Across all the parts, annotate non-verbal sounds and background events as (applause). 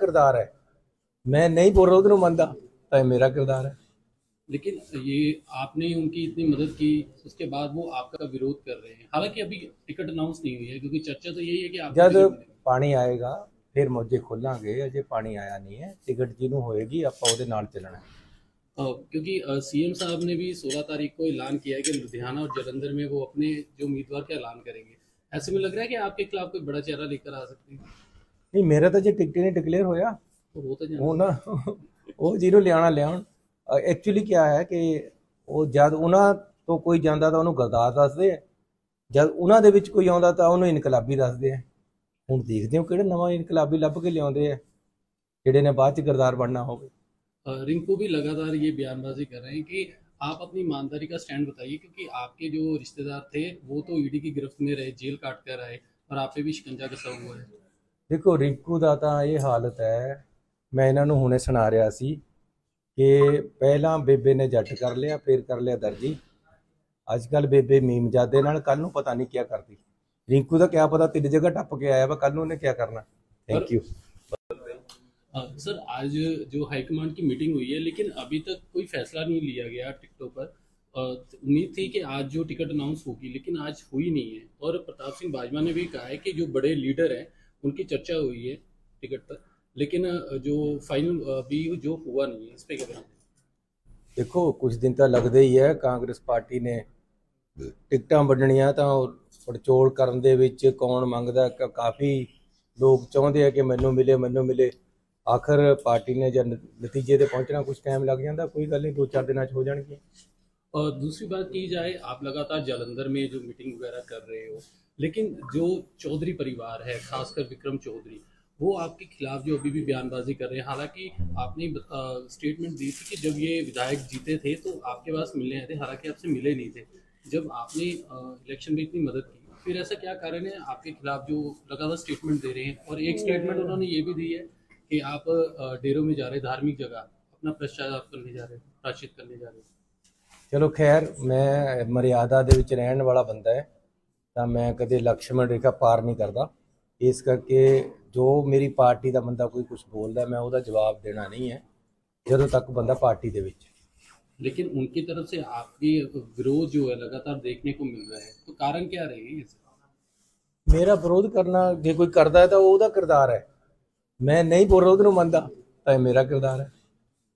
ਕਿਰਦਾਰ ਹੈ ਮੈਂ नहीं बोल रहा ਉਹਨੂੰ ਮੰਨਦਾ ਤਾਂ ਇਹ ਮੇਰਾ ਕਿਰਦਾਰ ਹੈ लेकिन ये आपने उनकी इतनी मदद की उसके बाद वो आपका विरोध कर रहे हैं हालांकि अभी टिकट अनाउंस नहीं हुई है क्योंकि चर्चा तो यही है कि आप ਜਦ ਪਾਣੀ ਆਏਗਾ ਫਿਰ ਮੋਜੇ ਖੋਲਾਂਗੇ ਅਜੇ ਪਾਣੀ ਆਇਆ ਨਹੀਂ ਹੈ ਟਿਕਟ ਜਿਹਨੂੰ ਹੋਏਗੀ ਆਪਾਂ ਉਹਦੇ ਨਾਲ ਚੱਲਣਾ ਹੈ। क्योंकि सीएम साहब ने भी 16 तारीख को ऐलान किया है कि लुधियाना और जलंधर में वो अपने जो उम्मीदवार का ऐलान करेंगे ऐसे में लग रहा है कि आपके खिलाफ कोई बड़ा चेहरा लेकर आ सकती है ਨਹੀਂ ਮੇਰਾ ਤਾਂ ਜੇ ਟਿਕਟ ਹੀ ਨਹੀਂ ਡਿਕਲੇਅਰ ਹੋਇਆ तो वो तो जाना ਉਹ ਨਾ ਉਹ ਜਿਹਨੂੰ ਲਿਆਣਾ ਲਿਆਉਣ ਐਕਚੁਅਲੀ ਕੀ ਹੈ ਕਿ ਉਹ ਜਦ ਉਹਨਾਂ ਤੋਂ ਕੋਈ ਜਾਂਦਾ ਤਾਂ ਉਹਨੂੰ ਗਰਦਾਰ ਦੱਸਦੇ ਆ ਜਦ ਉਹਨਾਂ ਦੇ ਵਿੱਚ ਕੋਈ ਆਉਂਦਾ ਤਾਂ ਉਹਨੂੰ ਇਨਕਲਾਬੀ ਦੱਸਦੇ ਆ ਹੁਣ ਦੇਖਦੇ ਹੋ ਕਿਹੜੇ ਨਵਾਂ ਇਨਕਲਾਬੀ ਲੱਭ ਕੇ ਲਿਆਉਂਦੇ ਆ ਜਿਹੜੇ ਨੇ ਬਾਅਦ ਚ ਗਰਦਾਰ ਬਣਨਾ ਹੋਵੇ अ, रिंकू भी लगातार ये बयानबाजी कर रहे हैं कि आप अपनी ईमानदारी का स्टैंड बताइए क्योंकि आपके जो रिश्तेदार थे वो तो ईडी की गिरफ्त में रहे जेल काट कर आए और आप पे भी शिकंजा कसा हुआ है ਦੇਖੋ ਰਿੰਕੂ ਦਾ ਤਾਂ ਇਹ ਹਾਲਤ ਹੈ ਮੈਂ ਇਹਨਾਂ ਨੂੰ ਹੁਣੇ ਸੁਣਾ ਰਿਹਾ ਸੀ ਕਿ ਪਹਿਲਾਂ ਬੇਬੇ ਨੇ ਜੱਟ ਕਰ ਲਿਆ ਫਿਰ ਕਰ ਲਿਆ ਦਰਜੀ ਅੱਜ ਕੱਲ ਬੇਬੇ ਮੀਮਜਾਦੇ ਨਾਲ ਕੱਲ ਨੂੰ ਪਤਾ ਨਹੀਂ ਕੀ ਕਰਦੀ ਰਿੰਕੂ ਦਾ ਕਿਆ ਪਤਾ ਤਿੰਨ ਜਗ੍ਹਾ ਟੱਪ ਕੇ ਆਇਆ ਵਾ ਕੱਲ ਨੂੰ ਉਹਨੇ ਕੀ ਕਰਨਾ ਥੈਂਕ ਯੂ अ, सर आज जो हाईकमांड की मीटिंग हुई है लेकिन अभी तक कोई फैसला नहीं लिया गया टिकटों पर अ, उम्मीद थी कि आज जो टिकट अनाउंस होगी लेकिन आज हुई नहीं है और प्रताप सिंह बाजवा ने भी कहा है कि जो बड़े लीडर हैं उनकी चर्चा हुई है टिकट पर लेकिन अ, जो फाइनल अभी जो हुआ नहीं है इस पर क्या कहना है ਦੇਖੋ ਕੁਝ ਦਿਨ ਤਾਂ ਲੱਗਦੇ ਹੀ ਹੈ ਕਾਂਗਰਸ ਪਾਰਟੀ ਨੇ ਟਿਕਟਾਂ ਵੰਡਣੀਆਂ ਤਾਂ ਉਹ ਪੜਚੋਲ ਕਰਨ ਦੇ ਵਿੱਚ ਕੌਣ ਮੰਗਦਾ ਕ- ਕਾਫੀ ਲੋਕ ਚਾਹੁੰਦੇ ਆ ਕਿ ਮੈਨੂੰ ਮਿਲੇ ਮੈਨੂੰ ਮਿਲੇ ਆਖਰ ਪਾਰਟੀ ਨੇ ਜਦ ਨਤੀਜੇ ਤੇ ਪਹੁੰਚਣਾ ਕੁਝ ਟਾਈਮ ਲੱਗ ਜਾਂਦਾ ਕੋਈ ਗੱਲ ਨਹੀਂ ਦੋ ਚਾਰ ਦਿਨਾਂ 'ਚ ਹੋ ਜਾਣਗੇ और दूसरी बात की जाए, आप लगातार जालंधर में जो मीटिंग वगैरह कर रहे हो, लेकिन जो चौधरी परिवार है, खासकर विक्रम चौधरी, वो आपके खिलाफ जो अभी भी बयानबाजी कर रहे हैं, हालाँकि आपने स्टेटमेंट दी थी कि जब ये विधायक जीते थे तो आपके पास मिलने आए थे, हालाँकि आपसे मिले नहीं थे। जब आपने इलेक्शन में इतनी मदद की, फिर ऐसा क्या कारण है आपके खिलाफ जो लगातार स्टेटमेंट दे रहे हैं? और एक स्टेटमेंट उन्होंने ये भी दी है कि आप डेरों में जा रहे धार्मिक जगह, अपना प्रचार करने जा रहे प्राश्चित करने जा रहे ਚਲੋ ਖੈਰ ਮੈਂ ਮਰਿਆਦਾ ਦੇ ਵਿੱਚ ਰਹਿਣ ਵਾਲਾ ਬੰਦਾ ਹੈ ਤਾਂ ਮੈਂ ਕਦੇ ਲਕਸ਼ਮਣ ਰੇਖਾ ਪਾਰ ਨਹੀਂ ਕਰਦਾ ਇਸ ਕਰਕੇ ਜੋ ਮੇਰੀ ਪਾਰਟੀ ਦਾ ਬੰਦਾ ਕੋਈ ਕੁਝ ਬੋਲਦਾ ਮੈਂ ਉਹਦਾ ਜਵਾਬ ਦੇਣਾ ਨਹੀਂ ਹੈ ਜਦੋਂ ਤੱਕ ਬੰਦਾ ਪਾਰਟੀ ਦੇ ਵਿੱਚ लेकिन उनकी तरफ से आपकी विरोध जो है लगातार देखने को मिल रहा है तो कारण क्या रहेगी इसका ਮੇਰਾ ਵਿਰੋਧ ਕਰਨਾ ਜੇ ਕੋਈ ਕਰਦਾ ਹੈ ਤਾਂ ਉਹ ਉਹਦਾ ਕਿਰਦਾਰ ਹੈ ਮੈਂ ਨਹੀਂ ਬੋਲ ਰਿਹਾ ਉਹਨੂੰ ਮੰਨਦਾ ਤਾਂ ਇਹ ਮੇਰਾ ਕਿਰਦਾਰ ਹੈ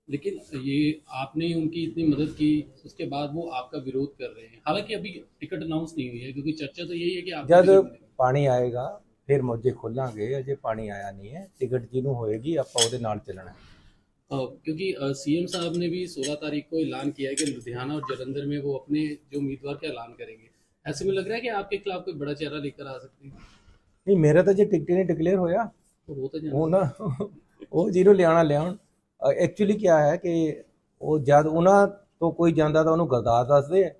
लेकिन ये आपने उनकी इतनी मदद की उसके बाद वो आपका विरोध कर रहे हैं हालांकि अभी टिकट अनाउंस नहीं हुई है क्योंकि चर्चा तो यही है कि आप ਜਦ ਪਾਣੀ ਆਏਗਾ ਫਿਰ ਮੋਜੇ ਖੋਲਾਂਗੇ ਅਜੇ ਪਾਣੀ ਆਇਆ ਨਹੀਂ ਹੈ ਟਿਕਟ ਜਿਹਨੂੰ ਹੋਏਗੀ ਆਪਾਂ ਉਹਦੇ ਨਾਲ ਚੱਲਣਾ ਹੈ। क्योंकि सीएम साहब ने भी 16 तारीख को ऐलान किया है कि लुधियाना और जलंधर में वो अपने जो उम्मीदवार का ऐलान करेंगे ऐसे में लग रहा है कि आपके खिलाफ कोई बड़ा चेहरा लेकर आ सकती है ਨਹੀਂ ਮੇਰਾ ਤਾਂ ਜੇ ਟਿਕਟ ਹੀ ਨਹੀਂ ਡਿਕਲੇਅਰ ਹੋਇਆ तो वो तो जाना ਉਹ ਨਾ ਉਹ ਜਿਹਨੂੰ ਲਿਆਣਾ ਲਿਆਉਣ ਐਕਚੁਅਲੀ ਕੀ ਹੈ ਕਿ ਉਹ ਜਦ ਉਹਨਾਂ ਤੋਂ ਕੋਈ ਜਾਂਦਾ ਤਾਂ ਉਹਨੂੰ ਗਰਦਾਰ ਦੱਸਦੇ ਆ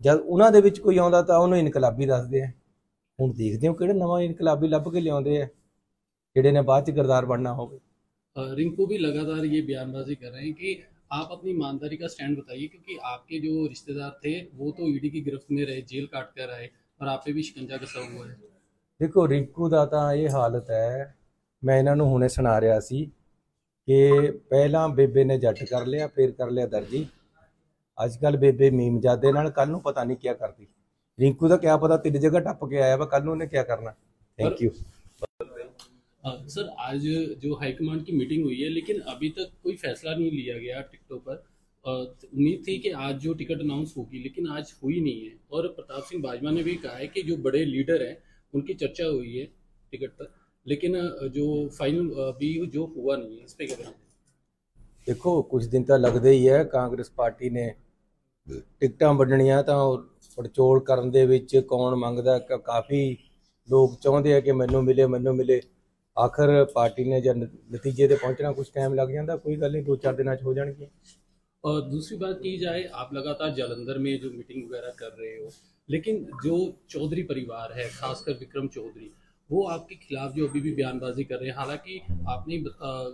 ਜਦ ਉਹਨਾਂ ਦੇ ਵਿੱਚ ਕੋਈ ਆਉਂਦਾ ਤਾਂ ਉਹਨੂੰ ਇਨਕਲਾਬੀ ਦੱਸਦੇ ਆ ਹੁਣ ਦੇਖਦੇ ਹੋ ਕਿਹੜੇ ਨਵਾਂ ਇਨਕਲਾਬੀ ਲੱਭ ਕੇ ਲਿਆਉਂਦੇ ਆ ਜਿਹੜੇ ਨੇ ਬਾਅਦ ਚ ਗਰਦਾਰ ਬਣਨਾ ਹੋਵੇ अ, रिंकू भी लगातार ये बयानबाजी कर रहे हैं कि आप अपनी ईमानदारी का स्टैंड बताइए क्योंकि आपके जो रिश्तेदार थे वो तो ईडी की गिरफ्त में रहे जेल काट कर आए और आप पे भी शिकंजा कसा हुआ है ਦੇਖੋ ਰਿੰਕੂ ਦਾ ਤਾਂ ਇਹ ਹਾਲਤ ਹੈ ਮੈਂ ਇਹਨਾਂ ਨੂੰ ਹੁਣੇ ਸੁਣਾ ਰਿਹਾ ਸੀ ਕਿ ਪਹਿਲਾਂ ਬੇਬੇ ਨੇ ਜੱਟ ਕਰ ਲਿਆ ਫਿਰ ਕਰ ਲਿਆ ਦਰਜੀ ਅੱਜ ਕੱਲ ਬੇਬੇ ਮੀਮਜਾਦੇ ਨਾਲ ਕੱਲ ਨੂੰ ਪਤਾ ਨਹੀਂ ਕੀ ਕਰਦੀ ਰਿੰਕੂ ਦਾ ਕਿਆ ਪਤਾ ਤਿੰਨ ਜਗ੍ਹਾ ਟੱਪ ਕੇ ਆਇਆ ਵਾ ਕੱਲ ਨੂੰ ਉਹਨੇ ਕੀ ਕਰਨਾ ਥੈਂਕ ਯੂ अ, सर आज जो हाईकमांड की मीटिंग हुई है लेकिन अभी तक कोई फैसला नहीं लिया गया टिकटों पर अ, उम्मीद थी कि आज जो टिकट अनाउंस होगी लेकिन आज हुई नहीं है और प्रताप सिंह बाजवा ने भी कहा है कि जो बड़े लीडर हैं उनकी चर्चा हुई है टिकट पर लेकिन अ, जो फाइनल अभी जो हुआ नहीं है इस पर क्या कहना है ਦੇਖੋ ਕੁਝ ਦਿਨ ਤਾਂ ਲੱਗਦੇ ਹੀ ਹੈ ਕਾਂਗਰਸ ਪਾਰਟੀ ਨੇ ਟਿਕਟਾਂ ਵੰਡਣੀਆਂ ਤਾਂ ਉਹ ਪੜਚੋਲ ਕਰਨ ਦੇ ਵਿੱਚ ਕੌਣ ਮੰਗਦਾ ਕ- ਕਾਫੀ ਲੋਕ ਚਾਹੁੰਦੇ ਆ ਕਿ ਮੈਨੂੰ ਮਿਲੇ ਮੈਨੂੰ ਮਿਲੇ ਆਖਰ ਪਾਰਟੀ ਨੇ ਜਦ ਨਤੀਜੇ ਤੇ ਪਹੁੰਚਣਾ ਕੁਝ ਟਾਈਮ ਲੱਗ ਜਾਂਦਾ ਕੋਈ ਗੱਲ ਨਹੀਂ ਦੋ ਚਾਰ ਦਿਨਾਂ 'ਚ ਹੋ ਜਾਣਗੇ और दूसरी बात की जाए आप लगातार जालंधर में जो मीटिंग वगैरह कर रहे हो लेकिन जो चौधरी परिवार है खासकर विक्रम चौधरी वो आपके खिलाफ जो अभी भी बयानबाजी कर रहे हैं हालांकि आपने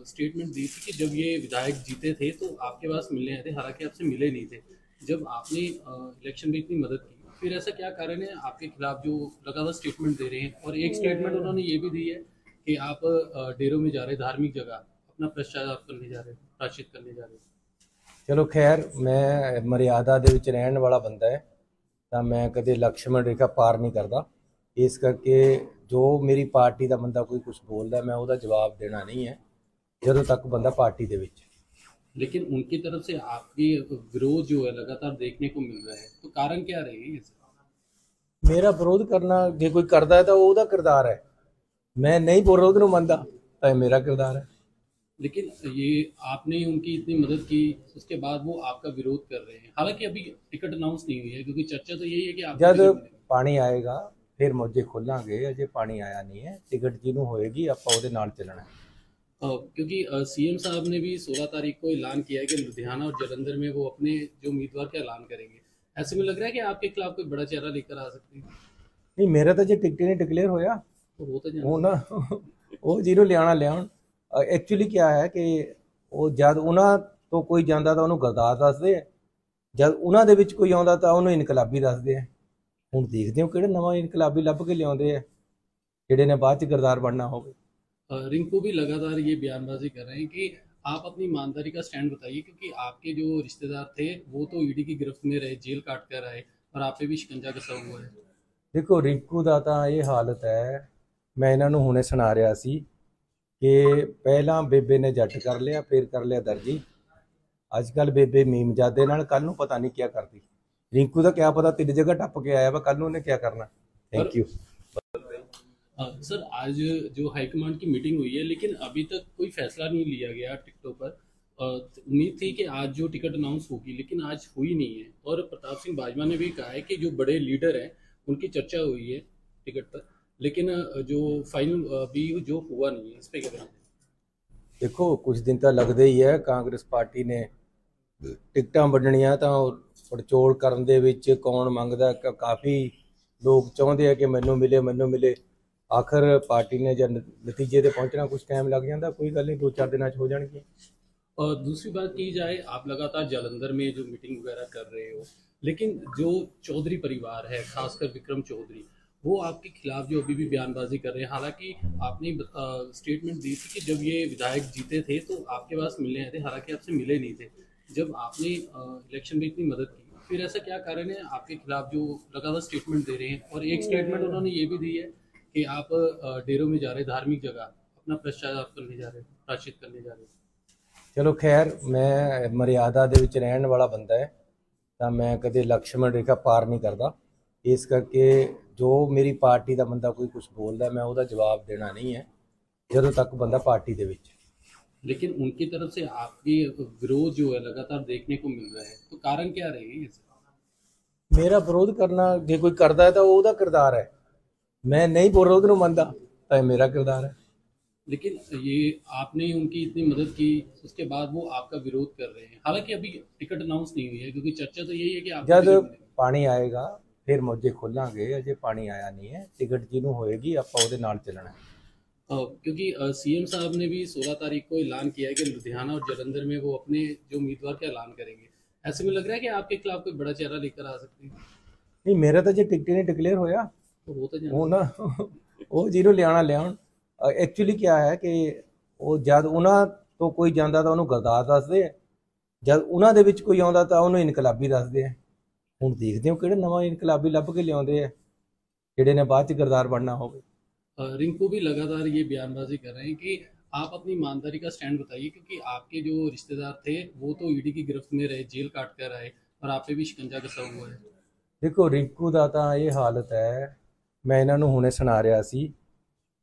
स्टेटमेंट दी थी कि जब ये विधायक जीते थे तो आपके पास मिलने आए थे हालांकि आपसे मिले नहीं थे जब आपने इलेक्शन में इतनी मदद की फिर ऐसा क्या कारण है आपके खिलाफ जो लगातार स्टेटमेंट दे रहे हैं और एक स्टेटमेंट उन्होंने ये भी दी है कि आप अ, डेरों में जा रहे धार्मिक जगह अपना प्रचार करने जा रहे हो प्राचित करने जा रहे हो ਚਲੋ ਖੈਰ ਮੈਂ ਮਰਿਆਦਾ ਦੇ ਵਿੱਚ ਰਹਿਣ ਵਾਲਾ ਬੰਦਾ ਹੈ ਤਾਂ ਮੈਂ ਕਦੇ ਲਕਸ਼ਮਣ ਰੇਖਾ ਪਾਰ ਨਹੀਂ ਕਰਦਾ ਇਸ ਕਰਕੇ ਜੋ ਮੇਰੀ ਪਾਰਟੀ ਦਾ ਬੰਦਾ ਕੋਈ ਕੁਝ ਬੋਲਦਾ ਮੈਂ ਉਹਦਾ ਜਵਾਬ ਦੇਣਾ ਨਹੀਂ ਹੈ ਜਦੋਂ ਤੱਕ ਬੰਦਾ ਪਾਰਟੀ ਦੇ ਵਿੱਚ लेकिन उनकी तरफ से आपकी विरोध जो है लगातार देखने को मिल रहा है तो कारण क्या रहेगी इसका ਮੇਰਾ ਵਿਰੋਧ ਕਰਨਾ ਜੇ ਕੋਈ ਕਰਦਾ ਹੈ ਤਾਂ ਉਹ ਉਹਦਾ ਕਿਰਦਾਰ ਹੈ ਮੈਂ ਨਹੀਂ ਵਿਰੋਧ ਨੂੰ ਮੰਨਦਾ ਤਾਂ ਇਹ ਮੇਰਾ ਕਿਰਦਾਰ ਹੈ लेकिन ये आपने उनकी इतनी मदद की उसके बाद वो आपका विरोध कर रहे हैं हालांकि अभी टिकट अनाउंस नहीं हुई है क्योंकि चर्चा तो यही है कि आप ਜਦ ਪਾਣੀ ਆਏਗਾ ਫਿਰ ਮੋਜੇ ਖੋਲਾਂਗੇ ਅਜੇ ਪਾਣੀ ਆਇਆ ਨਹੀਂ ਹੈ ਟਿਕਟ ਜਿਹਨੂੰ ਹੋਏਗੀ ਆਪਾਂ ਉਹਦੇ ਨਾਲ ਚੱਲਣਾ ਹੈ क्योंकि सीएम साहब ने भी 16 तारीख को ऐलान किया है कि लुधियाना और जलंधर में वो अपने जो उम्मीदवार का ऐलान करेंगे ऐसे में लग रहा है कि आपके खिलाफ कोई बड़ा चेहरा लेकर आ सकते हैं ਨਹੀਂ ਮੇਰਾ ਤਾਂ ਜੇ ਟਿਕਟ ਹੀ ਨਹੀਂ ਡਿਕਲੇਅਰ ਹੋਇਆ तो वो तो जान ਉਹ ਨਾ (laughs) ਉਹ ਜਿਹਨੂੰ ਲਿਆਣਾ ਲਿਆਉਣ ਐਕਚੁਅਲੀ ਕੀ ਹੈ ਕਿ ਉਹ ਜਦ ਉਹਨਾਂ ਤੋਂ ਕੋਈ ਜਾਂਦਾ ਤਾਂ ਉਹਨੂੰ ਗਰਦਾਰ ਦੱਸਦੇ ਆ ਜਦ ਉਹਨਾਂ ਦੇ ਵਿੱਚ ਕੋਈ ਆਉਂਦਾ ਤਾਂ ਉਹਨੂੰ ਇਨਕਲਾਬੀ ਦੱਸਦੇ ਆ ਹੁਣ ਦੇਖਦੇ ਹੋ ਕਿਹੜੇ ਨਵਾਂ ਇਨਕਲਾਬੀ ਲੱਭ ਕੇ ਲਿਆਉਂਦੇ ਆ ਜਿਹੜੇ ਨੇ ਬਾਅਦ ਚ ਗਰਦਾਰ ਬਣਨਾ ਹੋਵੇ अ, रिंकू भी लगातार ये बयानबाजी कर रहे हैं कि आप अपनी ईमानदारी का स्टैंड बताइए क्योंकि आपके जो रिश्तेदार थे वो तो ईडी की गिरफ्त में रहे जेल काट कर आए और आप पे भी शिकंजा कसा हुआ है ਦੇਖੋ ਰਿੰਕੂ ਦਾ ਤਾਂ ਇਹ ਹਾਲਤ ਹੈ ਮੈਂ ਇਹਨਾਂ ਨੂੰ ਹੁਣੇ ਸੁਣਾ ਰਿਹਾ ਸੀ ਕਿ ਪਹਿਲਾਂ ਬੇਬੇ ਨੇ ਜੱਟ ਕਰ ਲਿਆ ਫਿਰ ਕਰ ਲਿਆ ਦਰਜੀ ਅੱਜ ਕੱਲ ਬੇਬੇ ਮੀਮਜਾਦੇ ਨਾਲ ਕੱਲ ਨੂੰ ਪਤਾ ਨਹੀਂ ਕੀ ਕਰਦੀ रिंकू का क्या पता तेरी जगह टप के आया वा कल उन्हें क्या करना? थैंक यू हाँ, सर आज जो हाईकमांड की मीटिंग हुई है लेकिन अभी तक कोई फैसला नहीं लिया गया टिकटों पर। उम्मीद थी कि आज जो टिकट अनाउंस होगी लेकिन आज हुई नहीं है। और प्रताप सिंह बाजवा ने भी कहा है कि जो बड़े लीडर हैं उनकी चर्चा हुई है टिकट पर। लेकिन जो फाइनल अभी जो हुआ नहीं है इस पर क्या कहना देखो कुछ दिन तो लगते ही है कांग्रेस पार्टी ने टिकटा बढ़निया तो ਪੜਚੋਲ ਕਰਨ ਦੇ ਵਿੱਚ ਕੌਣ ਮੰਗਦਾ ਕ- ਕਾਫੀ ਲੋਕ ਚਾਹੁੰਦੇ ਆ ਕਿ ਮੈਨੂੰ ਮਿਲੇ ਮੈਨੂੰ ਮਿਲੇ ਆਖਰ ਪਾਰਟੀ ਨੇ ਜਦ ਨਤੀਜੇ ਤੇ ਪਹੁੰਚਣਾ ਕੁਝ ਟਾਈਮ ਲੱਗ ਜਾਂਦਾ ਕੋਈ ਗੱਲ ਨਹੀਂ ਦੋ ਚਾਰ ਦਿਨਾਂ 'ਚ ਹੋ ਜਾਣਗੇ और दूसरी बात की जाए आप लगातार जालंधर में जो मीटिंग वगैरह कर रहे हो लेकिन जो चौधरी परिवार है खासकर विक्रम चौधरी वो आपके खिलाफ जो अभी भी बयानबाजी कर रहे हैं हालांकि आपने स्टेटमेंट दी थी कि जब ये विधायक जीते थे तो आपके पास मिलने आए थे हालांकि आपसे मिले नहीं थे जब आपने इलेक्शन में इतनी मदद की फिर ऐसा क्या कारण है आपके खिलाफ जो लगातार स्टेटमेंट दे रहे हैं और एक स्टेटमेंट उन्होंने ये भी दी है कि आप अ, डेरों में जा रहे धार्मिक जगह अपना प्रचार करने जा रहे हो प्राचित करने जा रहे हो ਚਲੋ ਖੈਰ ਮੈਂ ਮਰਿਆਦਾ ਦੇ ਵਿੱਚ ਰਹਿਣ ਵਾਲਾ ਬੰਦਾ ਹੈ ਤਾਂ ਮੈਂ ਕਦੇ ਲਕਸ਼ਮਣ ਰੇਖਾ ਪਾਰ ਨਹੀਂ ਕਰਦਾ ਇਸ ਕਰਕੇ ਜੋ ਮੇਰੀ ਪਾਰਟੀ ਦਾ ਬੰਦਾ ਕੋਈ ਕੁਝ ਬੋਲਦਾ ਮੈਂ ਉਹਦਾ ਜਵਾਬ ਦੇਣਾ ਨਹੀਂ ਹੈ ਜਦੋਂ ਤੱਕ ਬੰਦਾ ਪਾਰਟੀ ਦੇ ਵਿੱਚ लेकिन उनकी तरफ से आपकी विरोध जो है लगातार देखने को मिल रहा है तो कारण क्या रहेगी इसका ਮੇਰਾ ਵਿਰੋਧ ਕਰਨਾ ਜੇ ਕੋਈ ਕਰਦਾ ਹੈ ਤਾਂ ਉਹ ਉਹਦਾ ਕਿਰਦਾਰ ਹੈ ਮੈਂ ਨਹੀਂ ਵਿਰੋਧ ਨੂੰ ਮੰਨਦਾ ਤਾਂ ਇਹ ਮੇਰਾ ਕਿਰਦਾਰ ਹੈ लेकिन ये आपने उनकी इतनी मदद की उसके बाद वो आपका विरोध कर रहे हैं हालांकि अभी टिकट अनाउंस नहीं हुई है क्योंकि चर्चा तो यही है कि आप ਜਦ ਪਾਣੀ ਆਏਗਾ ਫਿਰ ਮੋਜੇ ਖੋਲਾਂਗੇ ਅਜੇ ਪਾਣੀ ਆਇਆ ਨਹੀਂ ਹੈ ਟਿਕਟ ਜਿਹਨੂੰ ਹੋਏਗੀ ਆਪਾਂ ਉਹਦੇ ਨਾਲ ਚੱਲਣਾ ਹੈ क्योंकि सीएम साहब ने भी 16 तारीख को ऐलान किया है कि लुधियाना और जलंधर में वो अपने जो उम्मीदवार का ऐलान करेंगे ऐसे में लग रहा है कि आपके खिलाफ कोई बड़ा चेहरा लेकर आ सकते हैं ਨਹੀਂ ਮੇਰਾ ਤਾਂ ਜੇ ਟਿਕਟ ਹੀ ਨਹੀਂ ਡਿਕਲੇਅਰ ਹੋਇਆ तो वो तो जान ਉਹ ਨਾ ਉਹ ਜਿਹਨੂੰ ਲਿਆਣਾ ਲਿਆਉਣ ਐਕਚੁਅਲੀ ਕੀ ਹੈ ਕਿ ਉਹ ਜਦ ਉਹਨਾਂ ਤੋਂ ਕੋਈ ਜਾਂਦਾ ਤਾਂ ਉਹਨੂੰ ਗਰਦਾਰ ਦੱਸਦੇ ਆ ਜਦ ਉਹਨਾਂ ਦੇ ਵਿੱਚ ਕੋਈ ਆਉਂਦਾ ਤਾਂ ਉਹਨੂੰ ਇਨਕਲਾਬੀ ਦੱਸਦੇ ਆ ਹੁਣ ਦੇਖਦੇ ਹੋ ਕਿਹੜੇ ਨਵਾਂ ਇਨਕਲਾਬੀ ਲੱਭ ਕੇ ਲਿਆਉਂਦੇ ਆ ਜਿਹੜੇ ਨੇ ਬਾਅਦ ਚ ਗਰਦਾਰ ਬਣਨਾ ਹੋਵੇ अ, रिंकू भी लगातार ये बयानबाजी कर रहे हैं कि आप अपनी ईमानदारी का स्टैंड बताइए क्योंकि आपके जो रिश्तेदार थे वो तो ईडी की गिरफ्त में रहे जेल काट कर आए और आप पे भी शिकंजा कसा हुआ है ਦੇਖੋ ਰਿੰਕੂ ਦਾ ਤਾਂ ਇਹ ਹਾਲਤ ਹੈ ਮੈਂ ਇਹਨਾਂ ਨੂੰ ਹੁਣੇ ਸੁਣਾ ਰਿਹਾ ਸੀ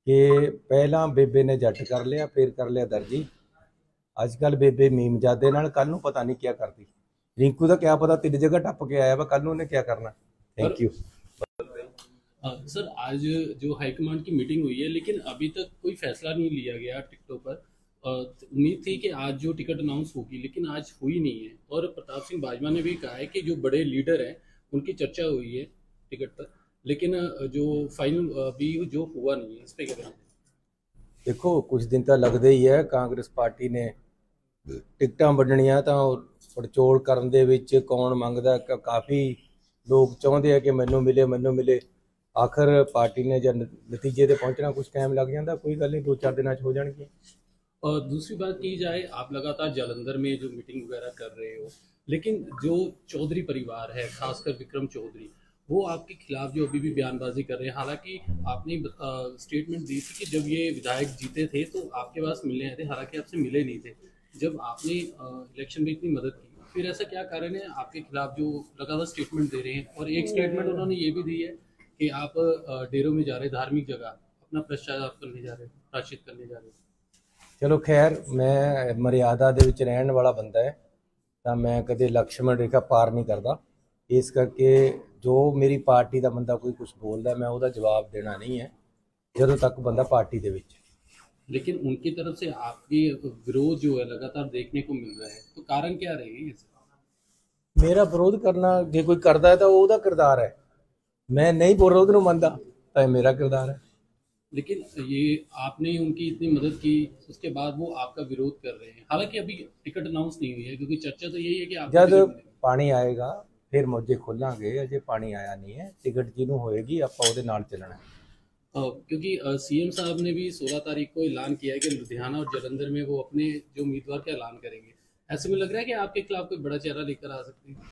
ਕਿ ਪਹਿਲਾਂ ਬੇਬੇ ਨੇ ਜੱਟ ਕਰ ਲਿਆ ਫਿਰ ਕਰ ਲਿਆ ਦਰਜੀ ਅੱਜ ਕੱਲ ਬੇਬੇ ਮੀਮਜਾਦੇ ਨਾਲ ਕੱਲ ਨੂੰ ਪਤਾ ਨਹੀਂ ਕੀ ਕਰਦੀ ਰਿੰਕੂ ਦਾ ਕਿਆ ਪਤਾ ਤਿੰਨ ਜਗ੍ਹਾ ਟੱਪ ਕੇ ਆਇਆ ਵਾ ਕੱਲ ਨੂੰ ਉਹਨੇ ਕੀ ਕਰਨਾ ਥੈਂਕ ਯੂ अ, सर आज जो हाईकमांड की मीटिंग हुई है लेकिन अभी तक कोई फैसला नहीं लिया गया टिकटों पर अ, उम्मीद थी कि आज जो टिकट अनाउंस होगी लेकिन आज हुई नहीं है और प्रताप सिंह बाजवा ने भी कहा है कि जो बड़े लीडर हैं उनकी चर्चा हुई है टिकट पर लेकिन अ, जो फाइनल अभी जो हुआ नहीं है इस पर क्या कहना है? ਦੇਖੋ ਕੁਝ ਦਿਨ ਤਾਂ ਲੱਗਦੇ ਹੀ ਹੈ ਕਾਂਗਰਸ ਪਾਰਟੀ ਨੇ ਟਿਕਟਾਂ ਵੰਡਣੀਆਂ ਤਾਂ ਉਹ ਪੜਚੋਲ ਕਰਨ ਦੇ ਵਿੱਚ ਕੌਣ ਮੰਗਦਾ ਕ- ਕਾਫੀ ਲੋਕ ਚਾਹੁੰਦੇ ਆ ਕਿ ਮੈਨੂੰ ਮਿਲੇ ਮੈਨੂੰ ਮਿਲੇ ਆਖਰ ਪਾਰਟੀ ਨੇ ਜਦ ਨਤੀਜੇ ਤੇ ਪਹੁੰਚਣਾ ਕੁਝ ਟਾਈਮ ਲੱਗ ਜਾਂਦਾ ਕੋਈ ਗੱਲ ਨਹੀਂ ਦੋ ਚਾਰ ਦਿਨਾਂ 'ਚ ਹੋ ਜਾਣਗੇ और दूसरी बात की जाए आप लगातार जालंधर में जो मीटिंग वगैरह कर रहे हो लेकिन जो चौधरी परिवार है खासकर विक्रम चौधरी वो आपके खिलाफ जो अभी भी बयानबाजी कर रहे हैं हालांकि आपने स्टेटमेंट दी थी कि जब ये विधायक जीते थे तो आपके पास मिलने आए थे हालांकि आपसे मिले नहीं थे जब आपने इलेक्शन में इतनी मदद की फिर ऐसा क्या कारण है आपके खिलाफ जो लगातार स्टेटमेंट दे रहे हैं और एक स्टेटमेंट उन्होंने ये भी दी है कि आप अ, डेरों में जा रहे हैं धार्मिक जगह अपना प्रचार करने जा रहे हैं प्राश्चित करने जा रहे हैं ਚਲੋ ਖੈਰ ਮੈਂ ਮਰਿਆਦਾ ਦੇ ਵਿੱਚ ਰਹਿਣ ਵਾਲਾ ਬੰਦਾ ਹੈ ਤਾਂ ਮੈਂ ਕਦੇ ਲਕਸ਼ਮਣ ਰੇਖਾ ਪਾਰ ਨਹੀਂ ਕਰਦਾ ਇਸ ਕਰਕੇ ਜੋ ਮੇਰੀ ਪਾਰਟੀ ਦਾ ਬੰਦਾ ਕੋਈ ਕੁਝ ਬੋਲਦਾ ਮੈਂ ਉਹਦਾ ਜਵਾਬ ਦੇਣਾ ਨਹੀਂ ਹੈ ਜਦੋਂ ਤੱਕ ਬੰਦਾ ਪਾਰਟੀ ਦੇ ਵਿੱਚ लेकिन उनकी तरफ से आपकी विरोध जो है लगातार देखने को मिल रहा है तो कारण क्या रहेगी इसका ਮੇਰਾ ਵਿਰੋਧ ਕਰਨਾ ਜੇ ਕੋਈ ਕਰਦਾ ਹੈ ਤਾਂ ਉਹ ਉਹਦਾ ਕਿਰਦਾਰ ਹੈ ਮੈਂ ਨਹੀਂ ਵਿਰੋਧ ਨੂੰ ਮੰਨਦਾ ਤਾਂ ਇਹ ਮੇਰਾ ਕਿਰਦਾਰ ਹੈ लेकिन ये आपने उनकी इतनी मदद की उसके बाद वो आपका विरोध कर रहे हैं हालांकि अभी टिकट अनाउंस नहीं हुई है क्योंकि चर्चा तो यही है कि आपको ਜਦ टिकट मिलेगा। ਪਾਣੀ ਆਏਗਾ ਫਿਰ ਮੋਜੇ ਖੋਲਾਂਗੇ ਅਜੇ ਪਾਣੀ ਆਇਆ ਨਹੀਂ ਹੈ ਟਿਕਟ ਜਿਹਨੂੰ ਹੋਏਗੀ ਆਪਾਂ ਉਹਦੇ ਨਾਲ ਚੱਲਣਾ ਹੈ अ, क्योंकि सीएम साहब ने भी 16 तारीख को ऐलान किया है कि लुधियाना और जलंधर में वो अपने जो उम्मीदवार का ऐलान करेंगे ऐसे में लग रहा है कि आपके खिलाफ कोई बड़ा चेहरा लेकर आ सकते हैं